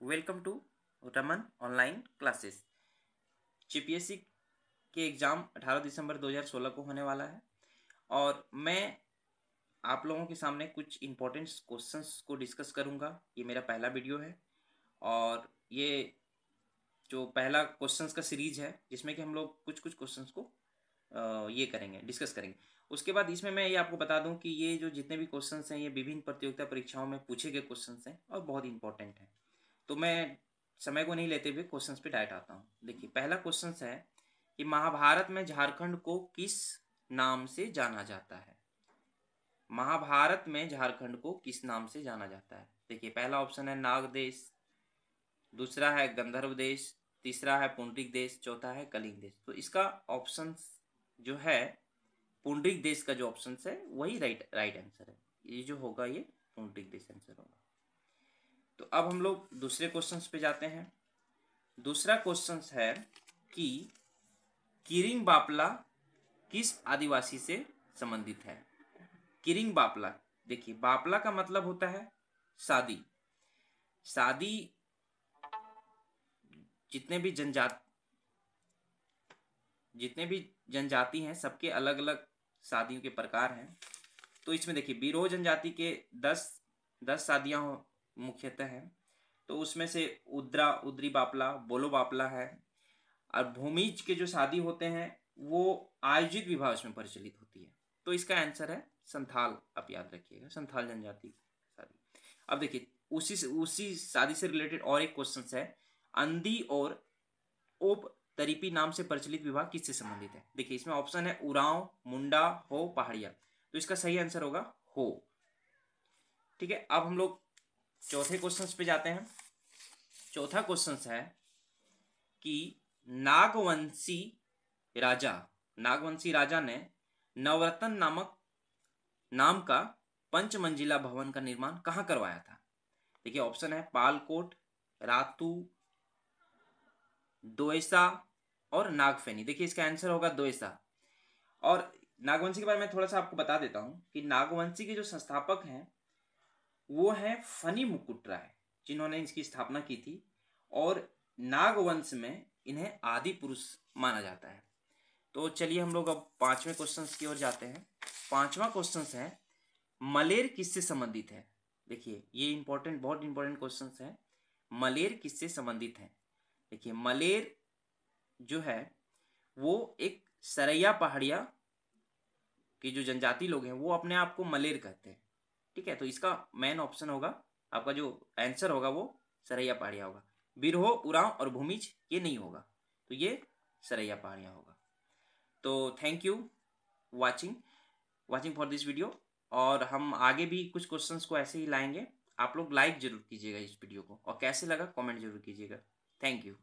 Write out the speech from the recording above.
Welcome to Raman online classes GPSC के exam 18 दिसंबर 2016 को होने वाला है और मैं आप लोगों के सामने कुछ इम्पोर्टेंट क्वेश्चंस को डिस्कस करूँगा। ये मेरा पहला वीडियो है और ये जो पहला क्वेश्चंस का सीरीज़ है, जिसमें कि हम लोग कुछ कुछ क्वेश्चंस को ये करेंगे डिस्कस करेंगे। उसके बाद इसमें मैं ये आपको बता दूँ कि ये जो जितने भी क्वेश्चंस हैं, ये विभिन्न प्रतियोगिता परीक्षाओं में पूछे गए क्वेश्चंस हैं और बहुत इंपॉर्टेंट हैं। तो मैं समय को नहीं लेते हुए क्वेश्चंस पे डायरेक्ट आता हूँ। देखिए, पहला क्वेश्चन है कि महाभारत में झारखंड को किस नाम से जाना जाता है? महाभारत में झारखंड को किस नाम से जाना जाता है? देखिए, पहला ऑप्शन है नाग देश, दूसरा है गंधर्व देश, तीसरा है पुंडरिक देश, चौथा है कलिंग देश। तो इसका ऑप्शन जो है, पुंडरिक देश का जो ऑप्शन है, वही राइट राइट आंसर है। ये जो होगा, ये पुंडरिक देश आंसर होगा। तो अब हम लोग दूसरे क्वेश्चन पे जाते हैं। दूसरा क्वेश्चन है कि किरिंग बापला किस आदिवासी से संबंधित है? किरिंग बापला, देखिए, बापला का मतलब होता है शादी। शादी जितने भी जनजात, जितने भी जनजाति हैं, सबके अलग अलग शादियों के प्रकार हैं। तो इसमें देखिए बीरो जनजाति के दस दस शादियाँ मुख्यतः है। तो उसमें से उद्रा, उद्री बापला, बोलो बापला है। और भूमिज के जो शादी होते हैं, वो आयोजित विवाह उसमें प्रचलित होती है। तो इसका आंसर है संथाल। आप याद रखिएगा, संथाल जनजाति शादी। अब देखिए, उसी उसी शादी से रिलेटेड और एक क्वेश्चन है। अंधी और ओप तरीपी नाम से प्रचलित विवाह किससे संबंधित है? देखिए, इसमें ऑप्शन है उराव, मुंडा, हो, पहाड़िया। तो इसका सही आंसर होगा हो। ठीक है, अब हम लोग चौथे क्वेश्चन पे जाते हैं। चौथा क्वेश्चन है कि नागवंशी राजा नागवंशी राजा ने नवरत्न नामक नाम का पंच मंजिला भवन का निर्माण कहाँ करवाया था? देखिए ऑप्शन है पालकोट, रातू दोसा और नागफेनी। देखिए, इसका आंसर होगा दोसा और नागवंशी के बारे में थोड़ा सा आपको बता देता हूँ कि नागवंशी के जो संस्थापक हैं वो है फनी मुकुट राय जिन्होंने इसकी स्थापना की थी और नागवंश में इन्हें आदि पुरुष माना जाता है। तो चलिए हम लोग अब पाँचवें क्वेश्चन की ओर जाते हैं। पांचवा क्वेश्चन है, मलेर किससे संबंधित है? देखिए, ये इंपॉर्टेंट बहुत इंपॉर्टेंट क्वेश्चन है। मलेर किससे संबंधित है? देखिए, मलेर जो है, वो एक सरैया पहाड़िया की जो जनजाति लोग हैं, वो अपने आप को मलेर कहते हैं। ठीक है तो इसका मेन ऑप्शन होगा, आपका जो आंसर होगा वो सरैया पहाड़िया होगा। बिरहो, उराव और भूमिज, ये नहीं होगा। तो ये सरैया पहाड़िया होगा। तो thank you watching watching for this video और हम आगे भी कुछ क्वेश्चंस को ऐसे ही लाएँगे। आप लोग लाइक ज़रूर कीजिएगा इस वीडियो को, और कैसे लगा कमेंट ज़रूर कीजिएगा। Thank you